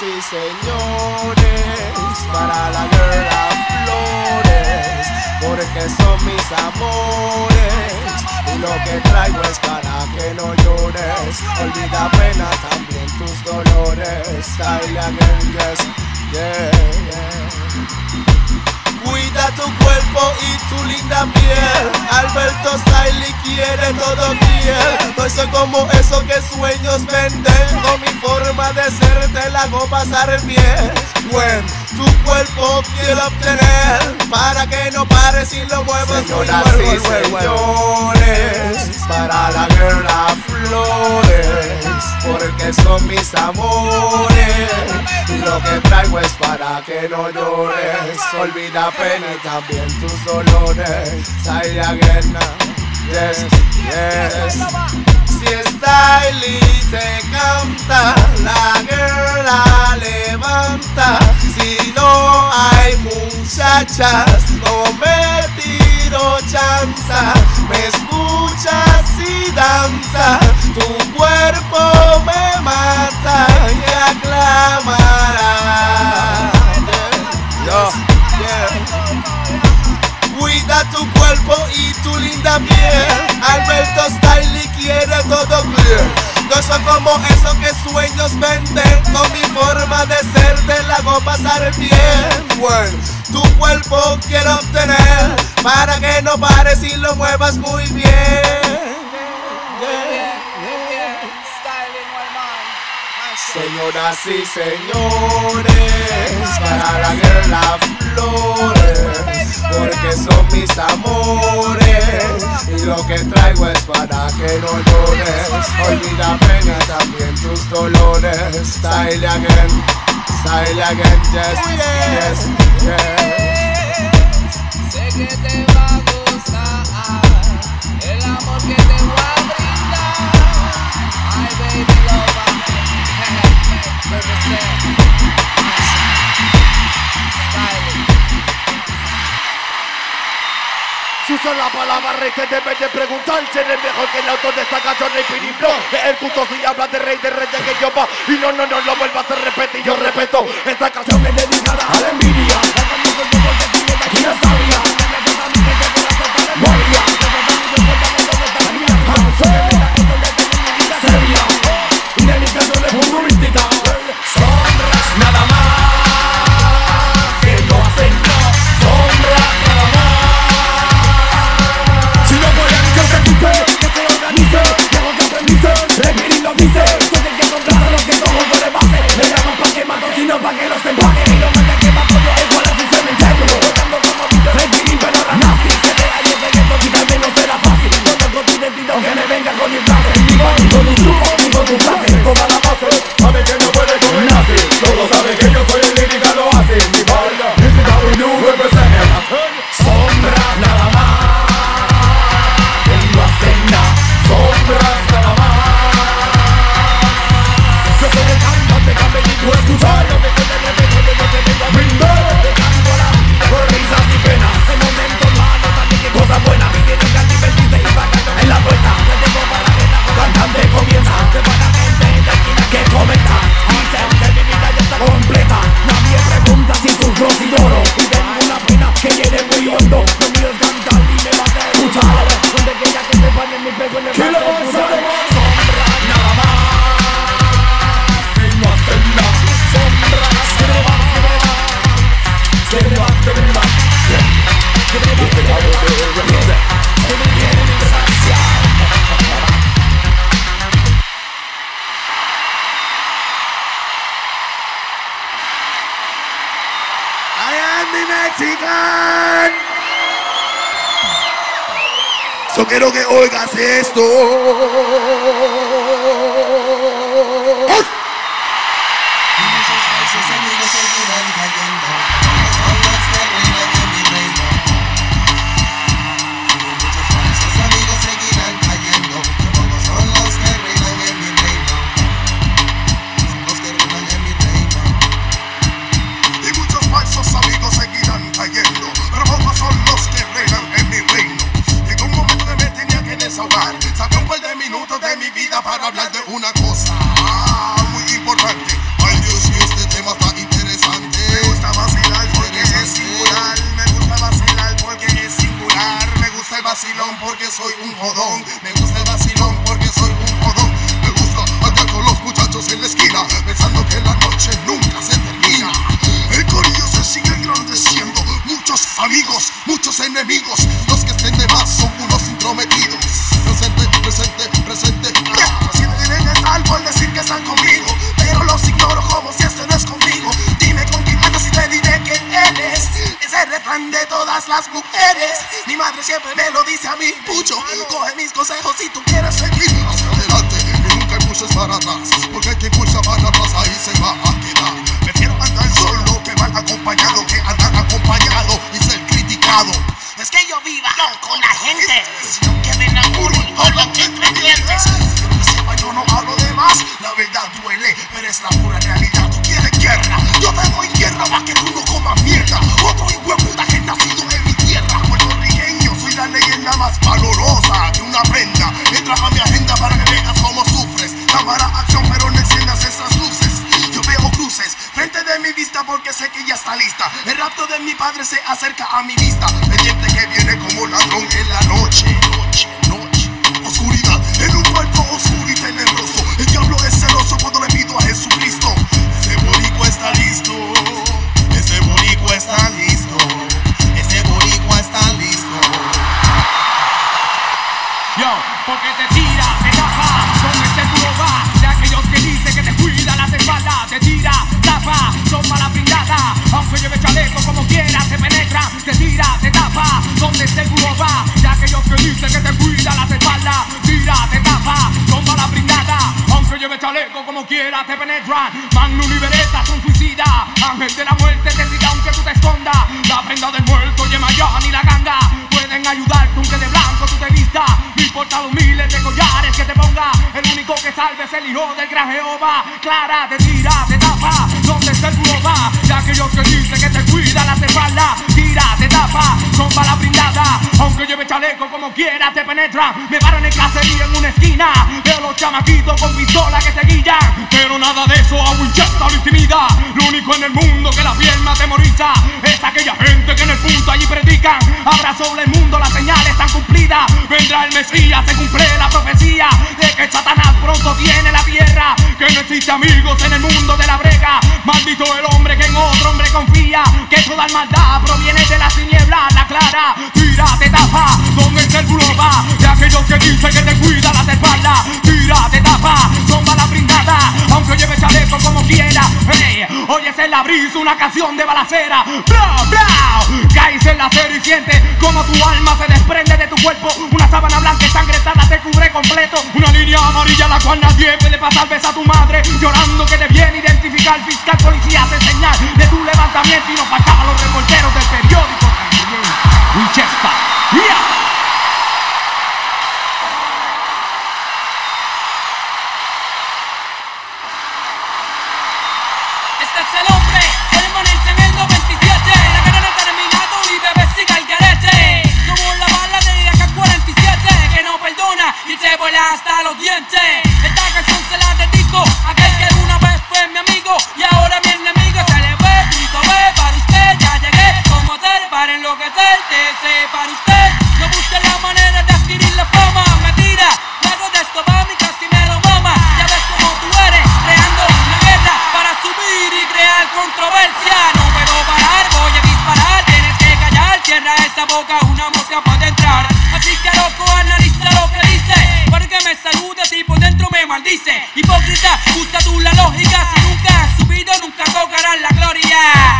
y señores, para la girl flores, porque son mis amores y lo que traigo es para que no llores. Olvida pena también tus dolores. Style again, yes, yeah. Cuida tu cuerpo y tu linda piel. Alberto Stiley quiere todo piel. No soy como eso que sueños venden. Con mi forma de ser te la hago pasar bien buen Tu cuerpo quiero obtener Para que no pares y lo muevas Señoras y señores Para la guerra flores Porque son mis amores. Y lo que traigo es para que no llores. Olvida pena también tus dolores. Say again Yes, yes y se canta, la guerra levanta. Si no hay muchachas, no me tiro chanza, me escucha No soy como eso que sueños venden Con mi forma de ser te la hago pasar bien Tu cuerpo quiero obtener Para que no pares y lo muevas muy bien. Señoras y señores, para la guerra flor mis amores y lo que traigo es para que no llores. Olvida pena también tus dolores. Style again, style again, yes, yes, yes. Sé que te va a gustar el amor que te voy a brindar. Ay, baby, lover. Represent. Usa la palabra rey te debe de preguntar ¿Quién es mejor que el autor de esta canción de Pirimblo? El puto si habla de rey de reyes que yo va. Y no, no, no lo vuelvas a repetir Yo respeto Esta canción es dedicada a la envidia tu identidad, que me venga con mi pena que llene muy hondo, quiero que oigas esto. Me gusta el vacilón porque soy un jodón. Me gusta andar con los muchachos en la esquina Pensando que la noche nunca se termina. El corillo se sigue engrandeciendo. Muchos amigos, muchos enemigos. Los que estén de más son unos intrometidos las mujeres. Mi madre siempre me lo dice a mí Pucho, coge mis consejos si tú quieres seguir Hacia adelante y nunca impulses para atrás Porque el que impulsa para atrás ahí se va a quedar. Prefiero andar solo que mal acompañado Que andar acompañado y ser criticado. Es que yo viva con la gente. Si no queden a uno con los entre dientes. Quiero que sepa, yo no hablo de más. La verdad duele, pero es la pura realidad. Tú quieres guerra, yo te doy guerra Pa' que tú no comas mierda más valorosa Que una prenda, entra a mi agenda para que veas cómo sufres. Cámara, acción, pero no enciendas esas luces. Yo veo cruces frente de mi vista porque sé que ya está lista. El rapto de mi padre se acerca a mi vista. Pendiente que viene como ladrón en la Noche, te penetran. Magnum y Beretta son suicida. Ángel de la muerte te siga aunque tú te escondas. La prenda del muerto, Yemayá ni la ganga. Pueden ayudarte aunque de blanco tú te vistas. No importa los miles de collares que te ponga. El único que salve es el hijo del gran Jehová. Clara, te tira, te tapa. ¿Dónde está el va? Aquellos que dicen que te cuida las espaldas. Te tapa, son balas brindadas. Aunque lleve chaleco como quiera te penetra. Me paran en cacería en una esquina. Veo los chamaquitos con pistola que te guillan. Pero nada de eso a Winchester lo intimida. Lo único en el mundo que la piel me atemoriza es aquella gente que en el punto allí predican. Habrá sobre el mundo las señales están cumplidas. Vendrá el Mesías, se cumple la profecía de que Satanás pronto tiene la tierra. Que no existe amigos en el mundo de la brega. Maldito el hombre que en otro hombre confía. Que toda maldad proviene de las tinieblas. La clara, tira, te tapa. Donde el va? De aquellos que dicen que te cuida las espaldas. Tira, te tapa. Aunque lleve chaleco como quiera. Hey, en la brisa una canción de balacera. Bla, bla. Caes en la cero y sientes como tu alma se desprende de tu cuerpo. Una sábana blanca ensangrentada te cubre completo. Una línea amarilla la cual nadie puede pasar. Ves a tu madre llorando que te viene identificar. Fiscal policía hace señal de tu levantamiento y nos faltaban los reporteros del periódico. Winchester. Hasta los dientes. Esta canción se la dedico a aquel que una vez fue mi amigo Y ahora mi enemigo se le ve, grito ve para usted Ya llegué como tal para enloquecerte Sé para usted, cierra esa boca, una mosca puede entrar. Así que loco, analiza lo que dice. Porque me saludas y por dentro me maldice. Hipócrita, usa tú la lógica. Si nunca has subido, nunca tocarás la gloria.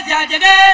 Otra vez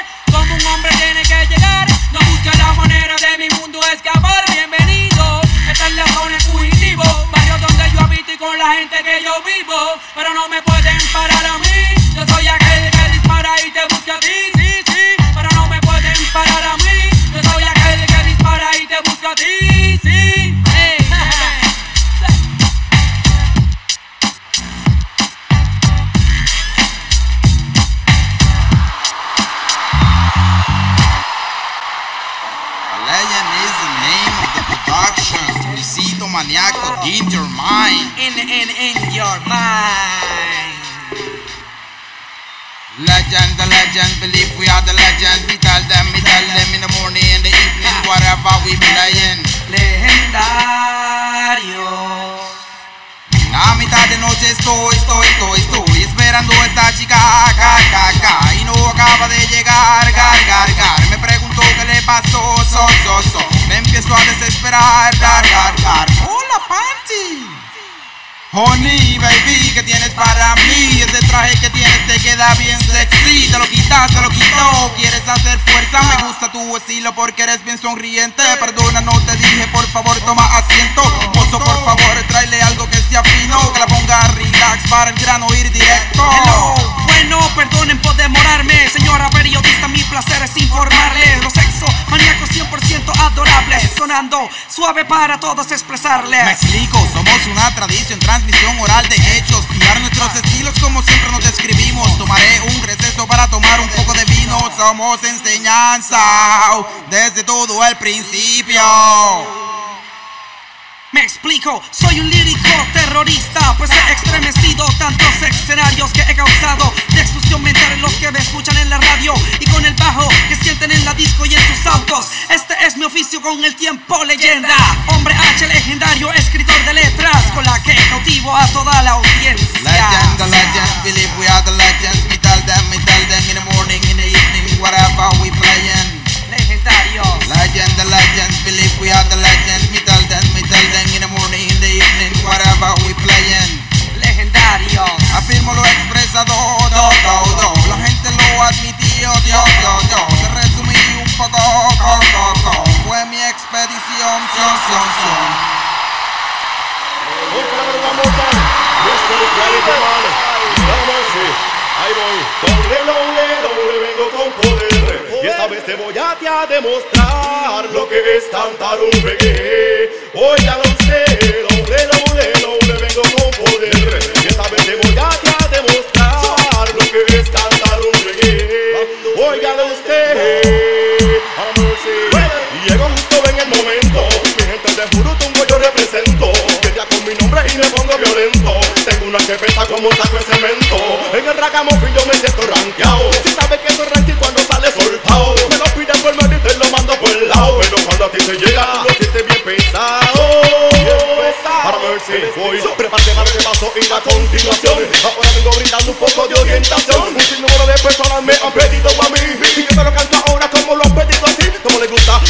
your mind. Legend, the legend, believe we are the legend. We tell them, we tell them in the morning, in the evening, whatever we playing. Legendarios. A mitad de noche estoy, estoy, estoy, estoy esperando a esta chica, ca, ca, ca, y no acaba de llegar, gar, gar, gar. Me pregunto qué le pasó, so, so, so. Me empiezo a desesperar, gar, gar, gar. Hola, Panty. Honey, baby, ¿qué tienes para mí? Ese traje que tienes te queda bien sexy. Te lo quitas, te lo quito. Quieres hacer fuerza, me gusta tu estilo porque eres bien sonriente. Perdona, no te dije, por favor, toma asiento. Mozo, por favor, tráele algo que sea fino. Que la ponga relax para el grano ir directo. Hello. Bueno, perdonen por demorarme Señora periodista, mi placer es Sonando suave para todos expresarles Me explico, somos una tradición, transmisión oral de hechos. Fijar nuestros estilos como siempre nos describimos. Tomaré un receso para tomar un poco de vino. Somos enseñanza desde todo el principio. Me explico, soy un lírico terrorista, pues he extremecido tantos escenarios que he causado destrucción mental en los que me escuchan en la radio con el tiempo leyenda, hombre H legendario, escritor de letras con la que cautivo a toda la audiencia. Legend, the legends, believe we are the legends. Expedición, sion, sion, sion. Ahí voy, doble, doble, doble, vengo con poder Y esta vez te voy a, te a demostrar lo que es cantar un reggae. Óigalo usted, doble, doble, doble, vengo con poder. Y esta vez te voy a, te a demostrar lo que es cantar un reggae. Óigalo usted, Jurutungo yo represento Que ya con mi nombre y me pongo violento. Tengo una que pesa como un de cemento. En el ragamuffin yo me siento rankeado. Si sabes que soy ranking cuando sale soltado Me lo pides por medio y te lo mando por el lado. Pero cuando a ti te llega lo sientes bien pesado. Para mercy voy. Prepárate para que paso y la continuación. Ahora vengo brindando un poco de orientación. Un sinnúmero de personas me han pedido a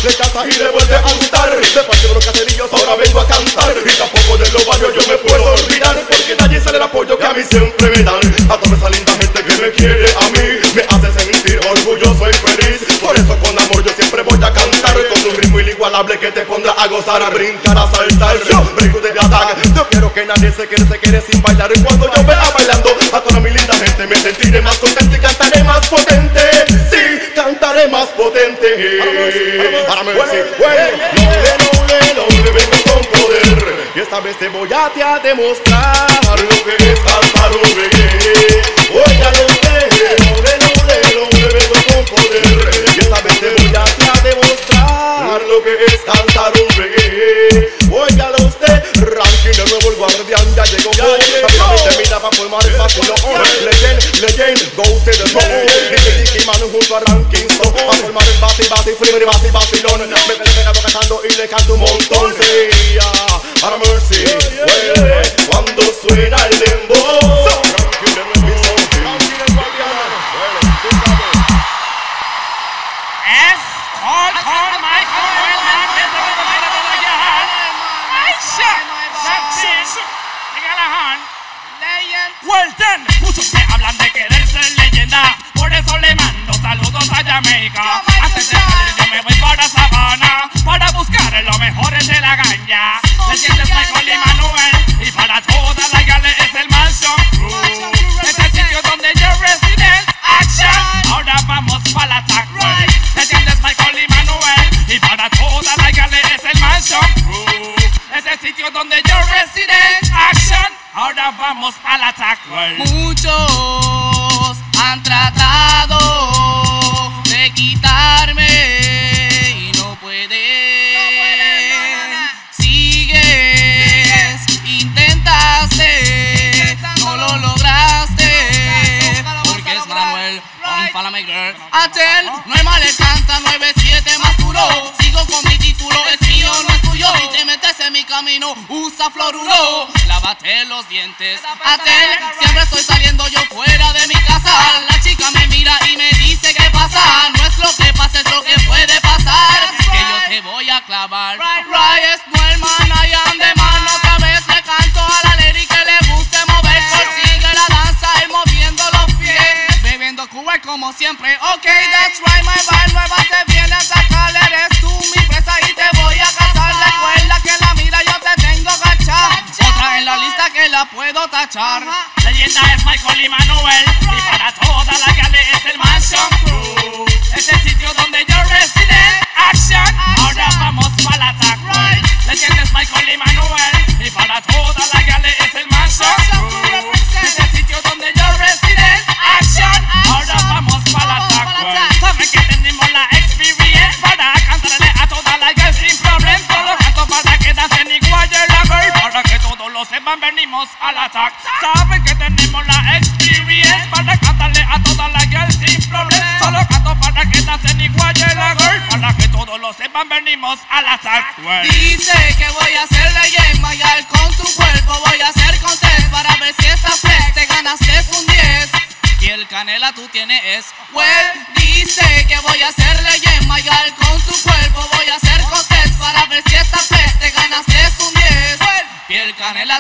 Le canta y le vuelve a gustar. De parte de los caserillos ahora vengo a cantar. Y tampoco de los barrios yo me puedo olvidar Porque nadie sale el apoyo que a mí siempre me dan. A toda esa linda gente que me quiere a mí Me hace sentir orgulloso y feliz. Por eso con amor yo siempre voy a cantar Con un ritmo inigualable que te pondrá a gozar A brincar, a saltar, yo brinco de ataque Yo quiero que nadie se quede, se quede sin bailar. Y cuando yo vea bailando a toda mi linda gente Me sentiré más contento y cantaré más potente. Sí, cantaré más potente vez te voy a, te a demostrar Lo que es cantar un gale es el Mansion Crew. Ese sitio donde yo resident. Action. Ahora vamos al attack. Muchos han tratado de quitarme y no pueden. Sigues, intentaste, no lo lograste. Porque es Manuel, un Falame Girl. Atel, no es mal, canta 9-7 más duro. Mi camino, usa fluoruro. Lávate los dientes. Siempre estoy saliendo yo fuera de mi casa. La chica me venimos al attack. Saben que tenemos la experience para cantarle a todas las girls sin problema. Solo canto para que nacen igual de la girl. Para que todos lo sepan, venimos al. Well. Dice que voy a hacerle game mayal con tu cuerpo Voy a hacer contest para ver si esta flex te ganaste un 10 Y el canela tú tienes es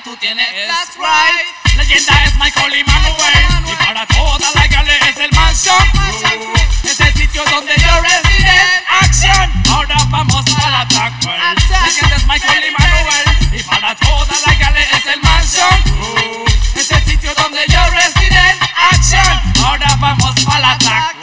tú tienes That's right. Leyenda es Michael y Manuel. Y para toda la gale es el mansion. Es el sitio donde yo reside. Action. Ahora vamos a la Blackwell Leyenda es Michael y Manuel. Y para toda la gale es el mansion. Es el sitio donde yo reside. Action. Ahora vamos a la Blackwell